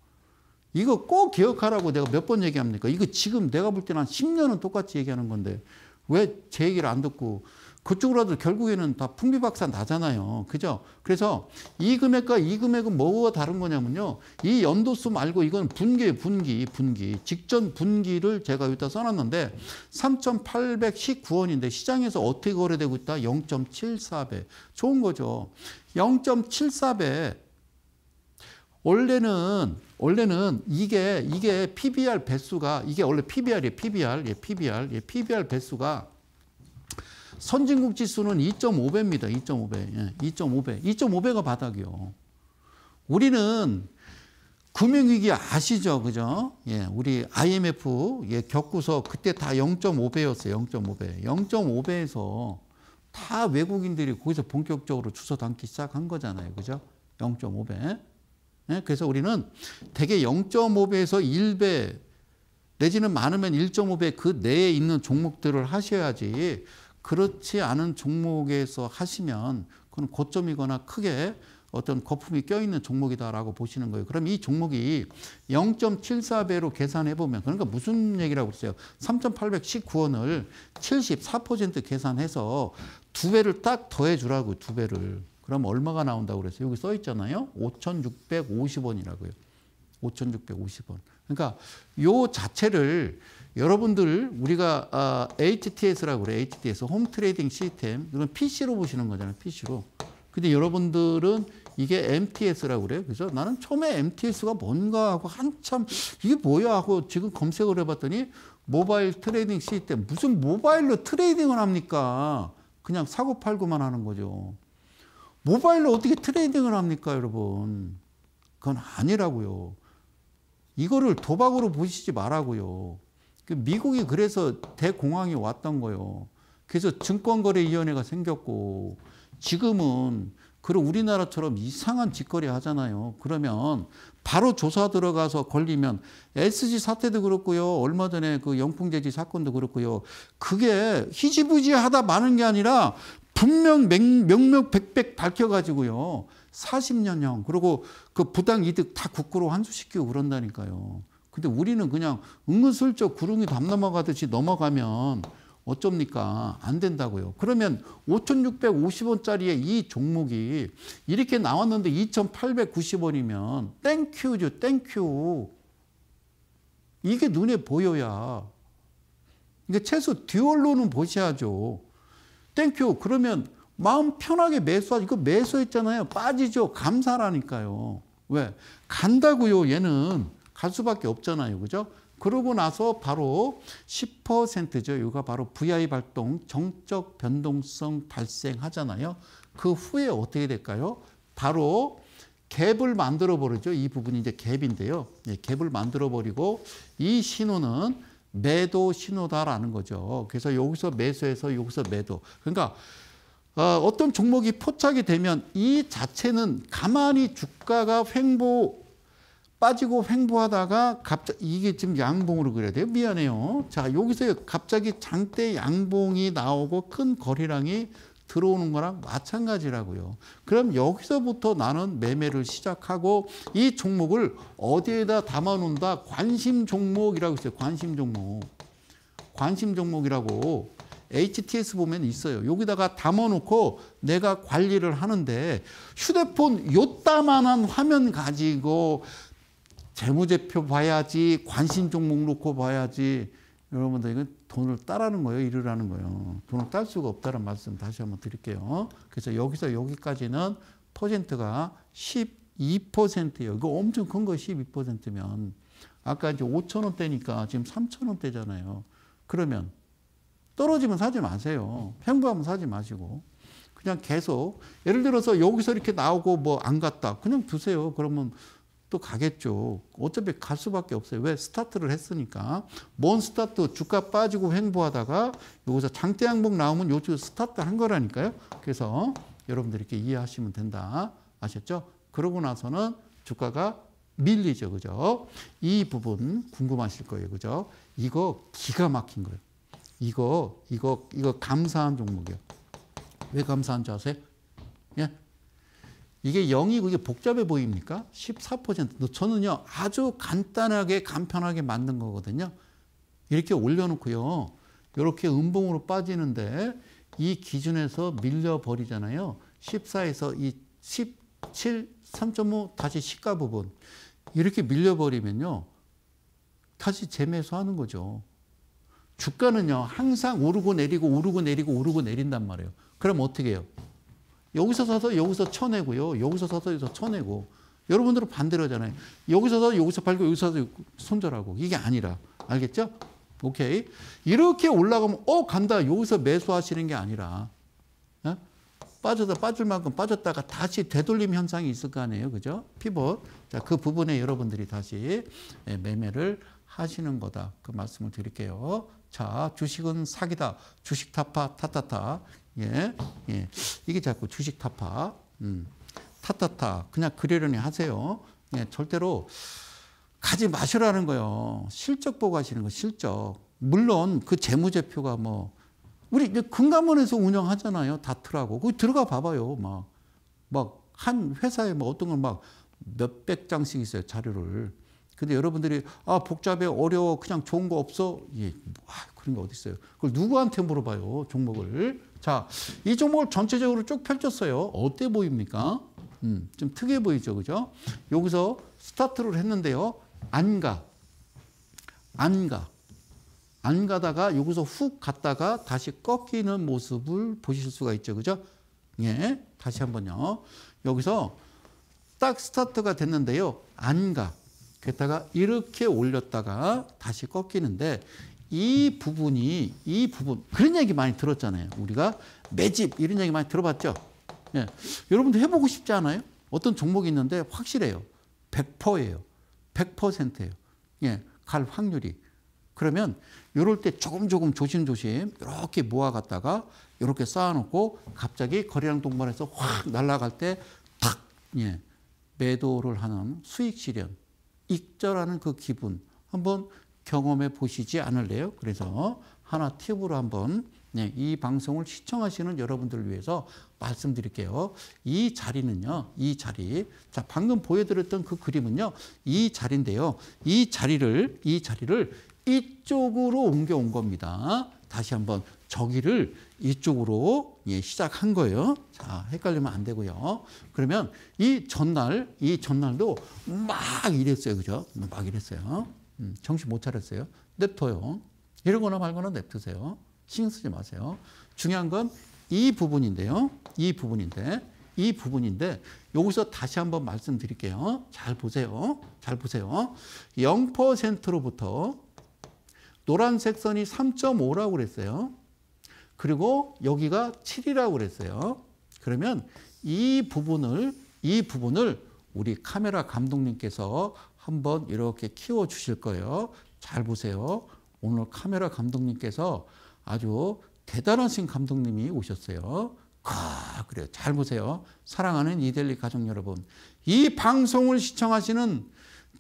이거 꼭 기억하라고 내가 몇 번 얘기합니까? 이거 지금 내가 볼 때는 한 10년은 똑같이 얘기하는 건데 왜 제 얘기를 안 듣고 그쪽으로도 결국에는 다 풍비박산 나잖아요. 그죠? 그래서 이 금액과 이 금액은 뭐가 다른 거냐면요. 이 연도수 말고 이건 분기, 분기, 분기. 직전 분기를 제가 여기다 써놨는데 3,819원인데 시장에서 어떻게 거래되고 있다? 0.74배. 좋은 거죠. 0.74배. 원래는 원래는 이게 이게 PBR 배수가 이게 원래 PBR이에요. PBR. 예, PBR. 예, PBR 배수가 선진국 지수는 2.5배입니다. 2.5배. 예, 2.5배. 2.5배가 바닥이요. 우리는 금융위기 아시죠? 그죠? 예, 우리 IMF 예, 겪고서 그때 다 0.5배였어요. 0.5배. 0.5배에서 다 외국인들이 거기서 본격적으로 주워 담기 시작한 거잖아요. 그죠? 0.5배. 예? 그래서 우리는 대개 0.5배에서 1배 내지는 많으면 1.5배 그 내에 있는 종목들을 하셔야지 그렇지 않은 종목에서 하시면 그건 고점이거나 크게 어떤 거품이 껴있는 종목이다라고 보시는 거예요. 그럼 이 종목이 0.74배로 계산해 보면 그러니까 무슨 얘기라고 그랬어요? 3,819원을 74% 계산해서 두 배를 딱 더해 주라고 두 배를. 그럼 얼마가 나온다고 그랬어요? 여기 써 있잖아요. 5,650원이라고요. 5,650원. 그러니까 요 자체를 여러분들 우리가 아, HTS라고 그래. HTS home trading system. 이건 PC로 보시는 거잖아요. PC로. 근데 여러분들은 이게 MTS라고 그래요. 그래서 나는 처음에 MTS가 뭔가 하고 한참 이게 뭐야 하고 지금 검색을 해봤더니 mobile trading system 무슨 모바일로 trading을 합니까? 그냥 사고 팔고만 하는 거죠. 모바일로 어떻게 trading을 합니까, 여러분? 그건 아니라고요. 이거를 도박으로 보시지 말라고요. 그 미국이 그래서 대공황이 왔던 거요. 그래서 증권거래위원회가 생겼고 지금은 그럼 우리나라처럼 이상한 짓거리 하잖아요. 그러면 바로 조사 들어가서 걸리면 SG 사태도 그렇고요. 얼마 전에 그 영풍재지 사건도 그렇고요. 그게 희지부지하다 많은 게 아니라 분명 명명백백 밝혀가지고요. 40년형 그리고 그 부당 이득 다 국고로 환수시키고 그런다니까요. 근데 우리는 그냥 은근슬쩍 구름이 담 넘어가듯이 넘어가면 어쩝니까? 안 된다고요. 그러면 5,650원짜리의 이 종목이 이렇게 나왔는데 2,890원이면 thank you죠, thank you. 이게 눈에 보여야. 이게 최소 dual로는 보셔야죠. Thank you. 그러면 마음 편하게 매수하 이거 매수했잖아요. 빠지죠. 감사라니까요. 왜? 간다고요. 얘는 갈 수밖에 없잖아요. 그죠? 그러고 나서 바로 10%죠. 이거 바로 VI 발동 정적 변동성 발생하잖아요. 그 후에 어떻게 될까요? 바로 갭을 만들어 버리죠. 이 부분이 이제 갭인데요. 예, 갭을 만들어 버리고 이 신호는 매도 신호다라는 거죠. 그래서 여기서 매수해서 여기서 매도. 그러니까 어, 떤 종목이 포착이 되면 이 자체는 가만히 주가가 횡보 빠지고 횡보하다가 갑자기 이게 지금 양봉으로 그려야 돼요. 미안해요. 자, 여기서 갑자기 장대 양봉이 나오고 큰 거래량이 들어오는 거랑 마찬가지라고요. 그럼 여기서부터 나는 매매를 시작하고 이 종목을 어디에다 담아 놓는다? 관심 종목이라고 있어요. 관심 종목. 관심 종목이라고 HTS 보면 있어요. 여기다가 담아놓고 내가 관리를 하는데 휴대폰 요따만한 화면 가지고 재무제표 봐야지 관심 종목 놓고 봐야지 여러분들 이건 돈을 따라는 거예요 이르라는 거예요. 돈을 딸 수가 없다는 말씀 다시 한번 드릴게요. 그래서 여기서 여기까지는 퍼센트가 12%예요. 이거 엄청 큰 거 12%면. 아까 이제 5천 원대니까 지금 3천 원대잖아요. 그러면 떨어지면 사지 마세요. 횡보하면 사지 마시고. 그냥 계속 예를 들어서 여기서 이렇게 나오고 뭐 안 갔다. 그냥 두세요. 그러면 또 가겠죠. 어차피 갈 수밖에 없어요. 왜? 스타트를 했으니까. 뭔 스타트 주가 빠지고 횡보하다가 여기서 장대 양봉 나오면 요쪽 스타트 한 거라니까요. 그래서 여러분들 이렇게 이해하시면 된다. 아셨죠? 그러고 나서는 주가가 밀리죠. 그죠? 이 부분 궁금하실 거예요. 그죠? 이거 기가 막힌 거예요. 이거, 이거, 이거 감사한 종목이에요. 왜 감사한 줄 아세요? 예? 이게 0이고 이게 복잡해 보입니까? 14%. 저는요, 아주 간단하게, 간편하게 만든 거거든요. 이렇게 올려놓고요. 이렇게 음봉으로 빠지는데 이 기준에서 밀려버리잖아요. 14에서 이 17, 3.5 다시 시가 부분. 이렇게 밀려버리면요. 다시 재매수하는 거죠. 주가는요, 항상 오르고 내리고 오르고 내리고 오르고 내린단 말이에요. 그럼 어떻게 해요? 여기서 사서 여기서 쳐내고요. 여기서 사서 여기서 쳐내고. 여러분들은 반대로 하잖아요. 여기서 사서 여기서 팔고 여기서 사서 손절하고. 이게 아니라. 알겠죠? 오케이. 이렇게 올라가면 어 간다. 여기서 매수하시는 게 아니라 어? 빠져서 빠질 만큼 빠졌다가 다시 되돌림 현상이 있을 거 아니에요. 그죠? 피벗. 자, 그 부분에 여러분들이 다시 예, 매매를 하시는 거다. 그 말씀을 드릴게요. 자, 주식은 사기다. 주식 타파 타타타. 예, 예. 이게 자꾸 주식 타파. 음. 타타타. 그냥 그러려니 하세요. 예, 절대로 가지 마시라는 거요. 실적 보고 하시는 거, 실적. 물론 그 재무제표가 뭐, 우리 금감원에서 운영하잖아요. 다트라고. 거기 들어가 봐봐요. 막, 막, 한 회사에 뭐 어떤 건 막 몇백 장씩 있어요. 자료를. 근데 여러분들이 아 복잡해 어려워 그냥 좋은 거 없어 예 아, 그런 게 어디 있어요 그걸 누구한테 물어봐요 종목을 자, 이 종목을 전체적으로 쭉 펼쳤어요. 어때 보입니까? 음, 좀 특이해 보이죠, 그죠? 여기서 스타트를 했는데요. 안 가. 안 가. 안 가다가 여기서 훅 갔다가 다시 꺾이는 모습을 보실 수가 있죠, 그죠? 예, 다시 한번요. 여기서 딱 스타트가 됐는데요. 안 가. 그랬다가 이렇게 올렸다가 다시 꺾이는데 이 부분이 이 부분 그런 얘기 많이 들었잖아요. 우리가 매집 이런 얘기 많이 들어봤죠. 예. 여러분도 해보고 싶지 않아요? 어떤 종목이 있는데 확실해요. 100%예요. 100%예요. 예, 갈 확률이. 그러면 이럴 때 조금 조금 조심조심 이렇게 모아갔다가 이렇게 쌓아놓고 갑자기 거래량 동반해서 확 날아갈 때탁 예, 매도를 하는 수익 실현, 익절하는 그 기분 한번 경험해 보시지 않을래요? 그래서 하나 팁으로 한번 네, 이 방송을 시청하시는 여러분들을 위해서 말씀드릴게요. 이 자리는요, 이 자리. 자, 방금 보여드렸던 그 그림은요, 이 자리인데요. 이 자리를, 이 자리를 이쪽으로 옮겨온 겁니다. 다시 한번 저기를 이쪽으로 예, 시작한 거예요. 자, 헷갈리면 안 되고요. 그러면 이 전날, 이 전날도 막 이랬어요. 그죠? 막 이랬어요. 음, 정신 못 차렸어요. 냅둬요. 이러거나 말거나 냅두세요. 신경 쓰지 마세요. 중요한 건 이 부분인데요. 이 부분인데, 이 부분인데, 여기서 다시 한번 말씀드릴게요. 잘 보세요. 잘 보세요. 0%로부터 노란색 선이 3.5라고 그랬어요. 그리고 여기가 7이라고 그랬어요. 그러면 이 부분을, 이 부분을 우리 카메라 감독님께서 한번 이렇게 키워 주실 거예요. 잘 보세요. 오늘 카메라 감독님께서 아주 대단하신 감독님이 오셨어요. 아, 그래요. 잘 보세요. 사랑하는 이델리 가족 여러분. 이 방송을 시청하시는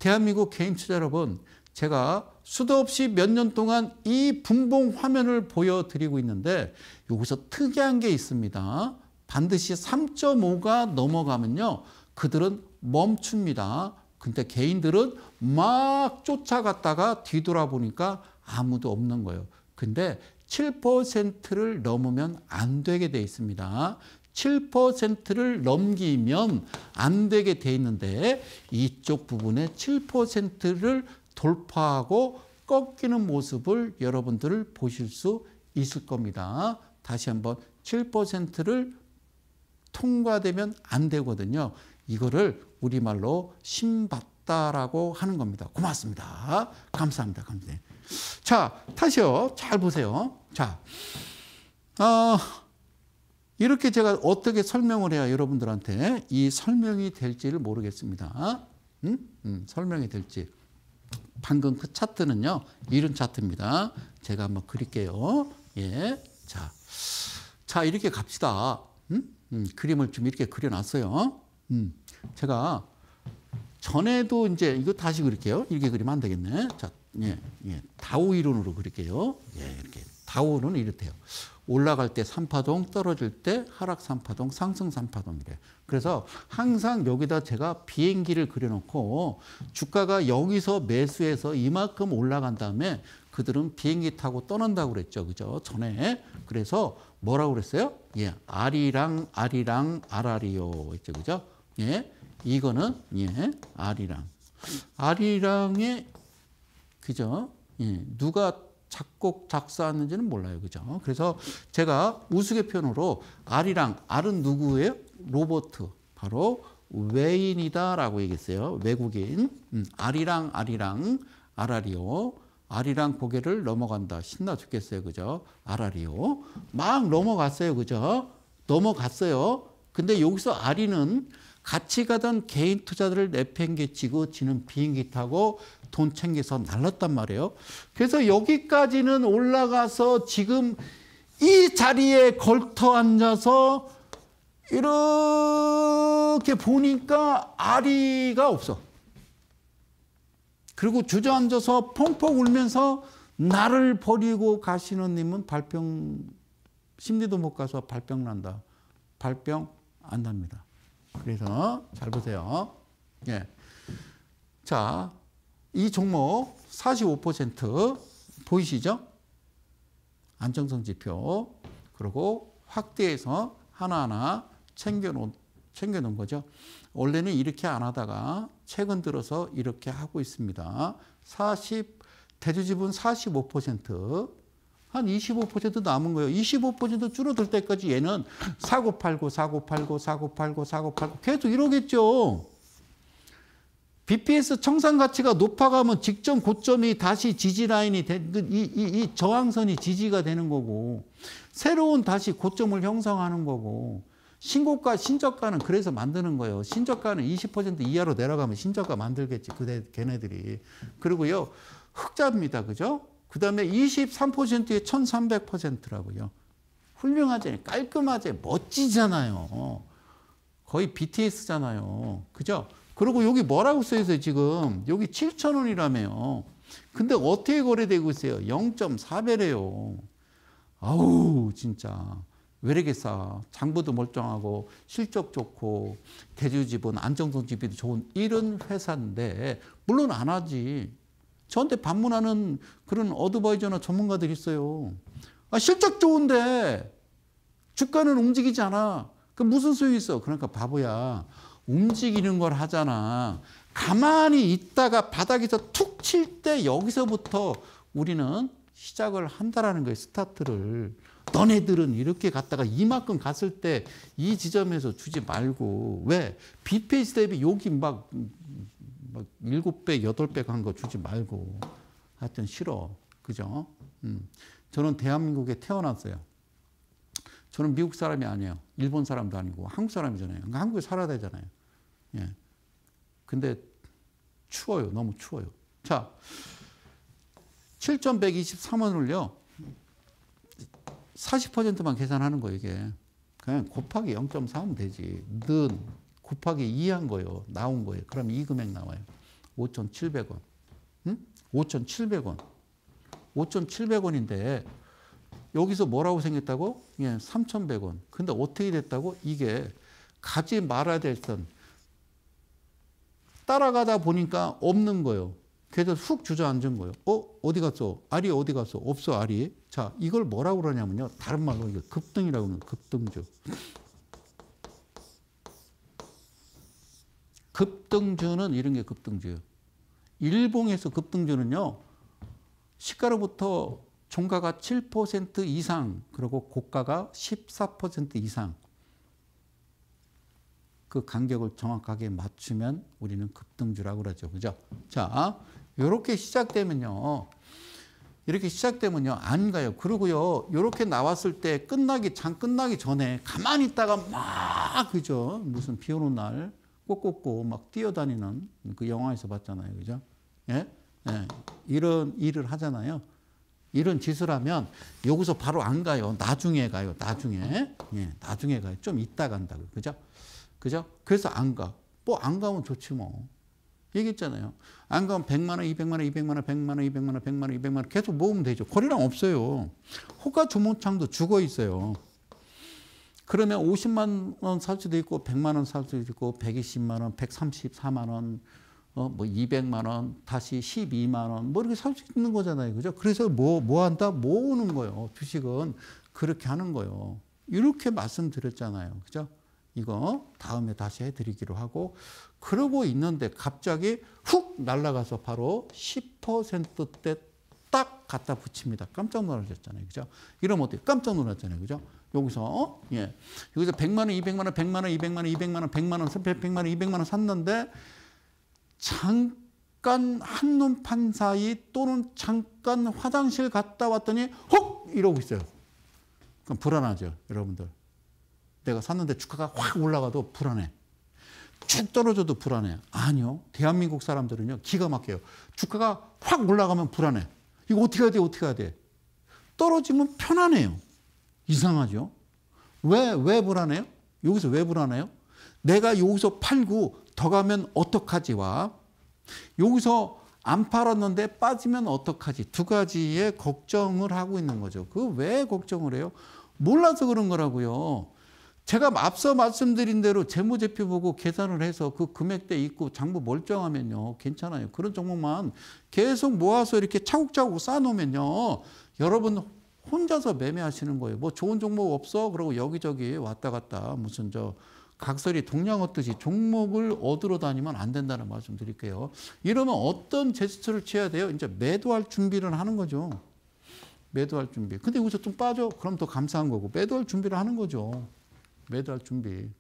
대한민국 개인 투자 여러분, 제가 수도 없이 몇 년 동안 이 분봉 화면을 보여드리고 있는데 여기서 특이한 게 있습니다. 반드시 3.5가 넘어가면요. 그들은 멈춥니다. 근데 개인들은 막 쫓아갔다가 뒤돌아보니까 아무도 없는 거예요. 근데 7%를 넘으면 안 되게 돼 있습니다. 7%를 넘기면 안 되게 돼 있는데 이쪽 부분에 7%를 돌파하고 꺾이는 모습을 여러분들을 보실 수 있을 겁니다. 다시 한번 7%를 통과되면 안 되거든요. 이거를 우리말로 신받다라고 하는 겁니다. 고맙습니다. 감사합니다. 감사합니다. 자, 다시요. 잘 보세요. 자, 어, 이렇게 제가 어떻게 설명을 해야 여러분들한테 이 설명이 될지를 모르겠습니다. 음? 음, 설명이 될지. 방금 그 차트는요, 이런 차트입니다. 제가 한번 그릴게요. 예. 자, 자, 이렇게 갑시다. 음? 음, 그림을 좀 이렇게 그려놨어요. 음, 제가 전에도 이제 이거 다시 그릴게요. 이렇게 그리면 안 되겠네. 자, 예, 예. 다오 이론으로 그릴게요. 예, 이렇게. 다오는 이렇대요. 올라갈 때 3파동, 떨어질 때 하락 3파동, 상승 3파동이래. 그래서 항상 여기다 제가 비행기를 그려놓고 주가가 여기서 매수해서 이만큼 올라간 다음에 그들은 비행기 타고 떠난다고 그랬죠. 그죠? 전에. 그래서 뭐라고 그랬어요? 예. 아리랑, 아리랑, 아라리요. 있죠. 그죠? 예. 이거는, 예. 아리랑. 아리랑의, 그죠? 예. 누가 작곡 작사했는지는 몰라요. 그죠? 그래서 제가 우스갯편으로 아리랑, 알은 누구예요? 로버트. 바로 외인이다라고 얘기했어요. 외국인. 음, 아리랑, 아리랑, 아라리오. 아리랑 고개를 넘어간다. 신나 죽겠어요. 그죠? 아라리오. 막 넘어갔어요. 그죠? 넘어갔어요. 근데 여기서 아리는 같이 가던 개인 투자들을 내팽개치고 지는 비행기 타고 돈 챙겨서 날랐단 말이에요. 그래서 여기까지는 올라가서 지금 이 자리에 걸터 앉아서 이렇게 보니까 아리가 없어. 그리고 주저앉아서 펑펑 울면서 나를 버리고 가시는 님은 발병, 심리도 못 가서 발병 난다. 발병 안 납니다. 그래서 잘 보세요. 예. 자, 이 종목 45% 보이시죠? 안정성 지표. 그리고 확대해서 하나하나 챙겨놓은, 챙겨놓은 거죠. 원래는 이렇게 안 하다가 최근 들어서 이렇게 하고 있습니다. 40, 대주집은 45%, 한 25% 남은 거예요. 25% 줄어들 때까지 얘는 사고 팔고, 사고 팔고, 사고 팔고, 사고 팔고, 계속 이러겠죠. BPS 청산 가치가 높아가면 직전 고점이 다시 지지 라인이 되, 그 이, 이, 이 저항선이 지지가 되는 거고 새로운 다시 고점을 형성하는 거고 신고가 신저가는 그래서 만드는 거예요. 신저가는 20% 이하로 내려가면 신저가 만들겠지. 그대 걔네들이. 그리고요. 흑자입니다. 그죠? 그 다음에 23%에 1300%라고요. 훌륭하지 깔끔하지 멋지잖아요. 거의 BTS잖아요. 그죠? 그리고 여기 뭐라고 써 있어요, 지금? 여기 7,000원이라며요. 근데 어떻게 거래되고 있어요? 0.4배래요. 아우, 진짜. 왜 이렇게 싸? 장부도 멀쩡하고 실적 좋고 대주집은 안정성 집이도 좋은 이런 회사인데 물론 안 하지. 저한테 방문하는 그런 어드바이저나 전문가들 있어요. 아, 실적 좋은데 주가는 움직이지 않아. 그 무슨 소용이 있어? 그러니까 바보야. 움직이는 걸 하잖아. 가만히 있다가 바닥에서 툭 칠 때 여기서부터 우리는 시작을 한다라는 거예요. 스타트를. 너네들은 이렇게 갔다가 이만큼 갔을 때 이 지점에서 주지 말고 왜? 비페이스 대비 여기 막, 막 7배, 8배 간 거 주지 말고 하여튼 싫어. 그죠? 음. 저는 대한민국에 태어났어요. 저는 미국 사람이 아니에요. 일본 사람도 아니고 한국 사람이잖아요. 그러니까 한국에 살아야 되잖아요. 예. 근데 추워요. 너무 추워요. 자, 7,123원을요. 40%만 계산하는 거예요, 이게. 그냥 곱하기 0.4하면 되지. 는 곱하기 2한 거예요. 나온 거예요. 그럼 이 금액 나와요. 5,700원. 응? 5,700원. 5,700원인데 여기서 뭐라고 생겼다고? 예, 3,100원. 근데 어떻게 됐다고? 이게 가지 말아야 될 선. 따라가다 보니까 없는 거예요. 그래서 훅 주저앉은 거예요. 어? 어디 갔어? 알이 어디 갔어? 없어, 알이. 자, 이걸 뭐라고 그러냐면요. 다른 말로 이거 급등이라고 하는 급등주. 급등주는 이런 게 급등주예요. 일봉에서 급등주는요. 시가로부터 종가가 7% 이상, 그리고 고가가 14% 이상. 그 간격을 정확하게 맞추면 우리는 급등주라고 그러죠. 그죠? 자, 이렇게 시작되면요. 이렇게 시작되면요. 안 가요. 그리고요. 이렇게 나왔을 때 끝나기, 장 끝나기 전에 가만히 있다가 막, 그죠? 무슨 비 오는 날 꼬꼬꼬 막 뛰어다니는 그 영화에서 봤잖아요. 그죠? 예? 예. 이런 일을 하잖아요. 이런 짓을 하면 여기서 바로 안 가요. 나중에 가요. 나중에. 예, 나중에 가요. 좀 이따 간다고. 그죠? 그죠? 그래서 안 가. 뭐 안 가면 좋지 뭐. 얘기했잖아요. 안 가면 100만 원, 200만 원, 200만 원, 100만 원, 200만 원, 100만 원, 200만 원 계속 모으면 되죠. 거리랑 없어요. 호가 주문창도 죽어 있어요. 그러면 50만 원 살 수도 있고 100만 원 살 수도 있고 120만 원, 134만 원, 어, 뭐 200만 원, 다시 12만 원, 뭐 이렇게 살 수 있는 거잖아요. 그죠? 그래서 뭐, 뭐 한다? 모으는 거예요. 주식은 그렇게 하는 거예요. 이렇게 말씀드렸잖아요. 그죠? 이거 다음에 다시 해드리기로 하고 그러고 있는데 갑자기 훅 날아가서 바로 10%대 딱 갖다 붙입니다. 깜짝 놀라셨잖아요. 그죠? 이러면 어때요? 깜짝 놀랐잖아요. 그죠? 여기서, 어? 예. 여기서 100만 원, 200만 원, 100만 원, 200만 원, 200만 원, 100만 원, 100만 원, 200만 원 샀는데 잠깐 한눈 판 사이 또는 잠깐 화장실 갔다 왔더니 헉! 이러고 있어요. 그럼 불안하죠, 여러분들. 내가 샀는데 주가가 확 올라가도 불안해. 쭉 떨어져도 불안해. 아니요. 대한민국 사람들은요, 기가 막혀요. 주가가 확 올라가면 불안해. 이거 어떻게 해야 돼, 어떻게 해야 돼? 떨어지면 편안해요. 이상하죠? 왜, 왜 불안해요? 여기서 왜 불안해요? 내가 여기서 팔고 더 가면 어떡하지와 여기서 안 팔았는데 빠지면 어떡하지? 두 가지의 걱정을 하고 있는 거죠. 그 왜 걱정을 해요? 몰라서 그런 거라고요. 제가 앞서 말씀드린 대로 재무제표 보고 계산을 해서 그 금액대 있고 장부 멀쩡하면요. 괜찮아요. 그런 종목만 계속 모아서 이렇게 차곡차곡 쌓아놓으면요. 여러분 혼자서 매매하시는 거예요. 뭐 좋은 종목 없어? 그러고 여기저기 왔다 갔다 무슨 저 각설이 동양 얻듯이 종목을 얻으러 다니면 안 된다는 말씀 드릴게요. 이러면 어떤 제스처를 취해야 돼요? 이제 매도할 준비를 하는 거죠. 매도할 준비. 근데 여기서 좀 빠져? 그럼 더 감사한 거고. 매도할 준비를 하는 거죠. 매도할 준비.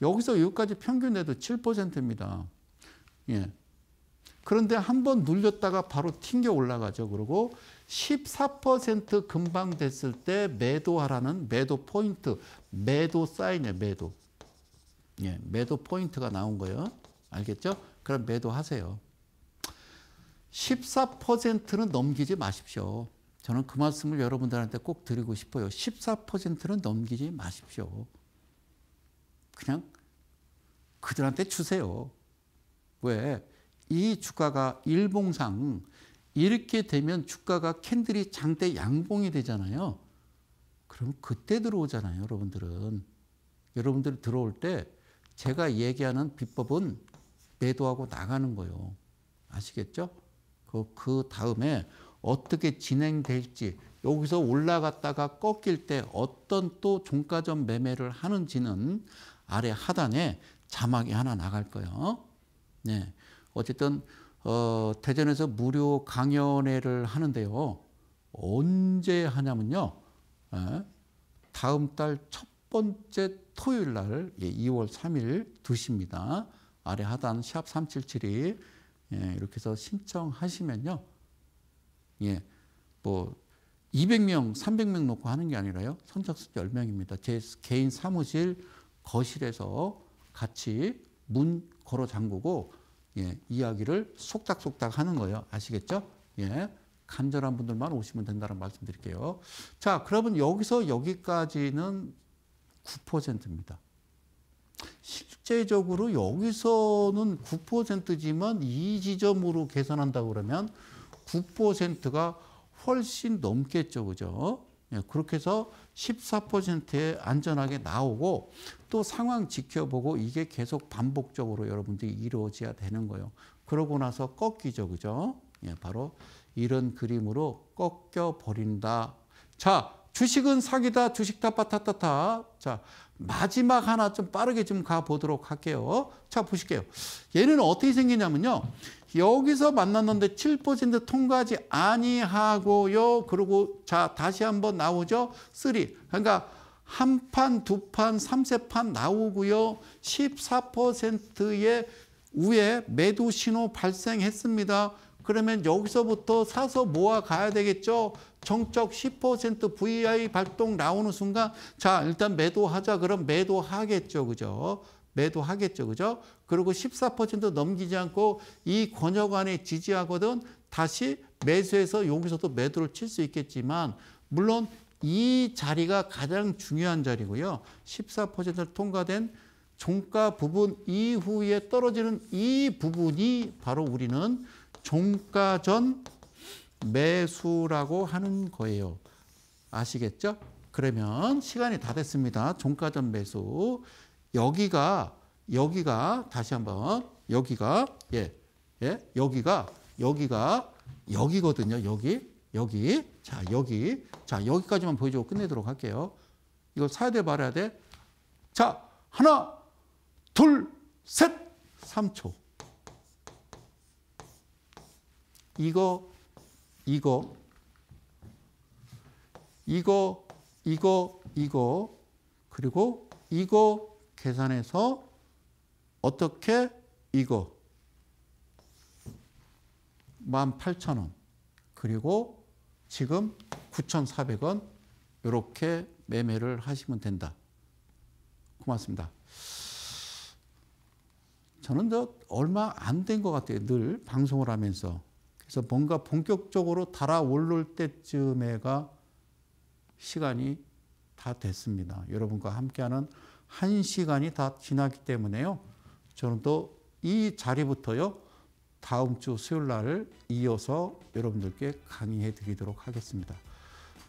여기서 여기까지 평균 내도 7%입니다. 예. 그런데 한 번 눌렸다가 바로 튕겨 올라가죠. 그리고 14% 금방 됐을 때 매도하라는 매도 포인트, 매도 사인이에요, 매도. 예, 매도 포인트가 나온 거예요. 알겠죠? 그럼 매도하세요. 14%는 넘기지 마십시오. 저는 그 말씀을 여러분들한테 꼭 드리고 싶어요. 14%는 넘기지 마십시오. 그냥 그들한테 주세요. 왜? 이 주가가 일봉상 이렇게 되면 주가가 캔들이 장대 양봉이 되잖아요. 그럼 그때 들어오잖아요, 여러분들은. 여러분들이 들어올 때 제가 얘기하는 비법은 매도하고 나가는 거예요. 아시겠죠? 그, 그 다음에 어떻게 진행될지 여기서 올라갔다가 꺾일 때 어떤 또 종가점 매매를 하는지는 아래 하단에 자막이 하나 나갈 거예요. 네. 어쨌든 어, 대전에서 무료 강연회를 하는데요. 언제 하냐면요. 예, 다음 달 첫 번째 토요일 날 2월 3일 2시입니다. 아래 하단 샵 3772 예, 이렇게 해서 신청하시면요. 예, 뭐 200명, 300명 놓고 하는 게 아니라요. 선착순 10명입니다. 제 개인 사무실 거실에서 같이 문 걸어 잠그고 예, 이야기를 속닥속닥 하는 거예요. 아시겠죠? 예. 간절한 분들만 오시면 된다는 말씀 드릴게요. 자, 그러면 여기서 여기까지는 9%입니다. 실제적으로 여기서는 9%지만 이 지점으로 계산한다 그러면 9%가 훨씬 넘겠죠. 그죠? 예, 그렇게 해서 14%에 안전하게 나오고 또 상황 지켜보고 이게 계속 반복적으로 여러분들이 이루어져야 되는 거예요. 그러고 나서 꺾이죠. 그죠? 예, 바로 이런 그림으로 꺾여 버린다. 자, 주식은 사기다. 주식 타파타타타. 자, 마지막 하나 좀 빠르게 좀 가보도록 할게요. 자, 보실게요. 얘는 어떻게 생기냐면요. 여기서 만났는데 7% 통과하지 아니하고요. 그리고 자, 다시 한번 나오죠. 3. 그러니까 한 판, 두 판, 삼세 판 나오고요. 14%의 위에 매도 신호 발생했습니다. 그러면 여기서부터 사서 모아 가야 되겠죠. 정적 10% VI 발동 나오는 순간 자 일단 매도하자 그럼 매도하겠죠. 그죠? 매도하겠죠. 그죠? 그리고 14% 넘기지 않고 이 권역 안에 지지하거든 다시 매수해서 여기서도 매도를 칠 수 있겠지만 물론 이 자리가 가장 중요한 자리고요. 14%를 통과된 종가 부분 이후에 떨어지는 이 부분이 바로 우리는 종가 전 매수라고 하는 거예요. 아시겠죠? 그러면 시간이 다 됐습니다. 종가 전 매수. 여기가 여기가 다시 한번 여기가 예. 예. 여기가 여기가 여기거든요. 여기. 여기. 자, 여기. 자, 여기까지만 보여 주고 끝내도록 할게요. 이거 사야 돼 말아야 돼. 자, 하나, 둘, 셋. 3초. 이거 이거 이거 이거 이거 그리고 이거 계산해서 어떻게 이거 18,000원 그리고 지금 9,400원 이렇게 매매를 하시면 된다. 고맙습니다. 저는 저 얼마 안 된 것 같아요. 늘 방송을 하면서. 그래서 뭔가 본격적으로 달아오를 때쯤에가 시간이 다 됐습니다. 여러분과 함께하는 한 시간이 다 지났기 때문에요. 저는 또 이 자리부터요. 다음 주 수요일 날 이어서 여러분들께 강의해 드리도록 하겠습니다.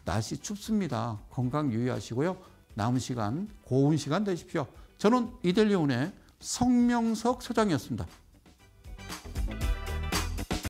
날씨 춥습니다. 건강 유의하시고요. 남은 시간 고운 시간 되십시오. 저는 이델리온의 성명석 소장이었습니다.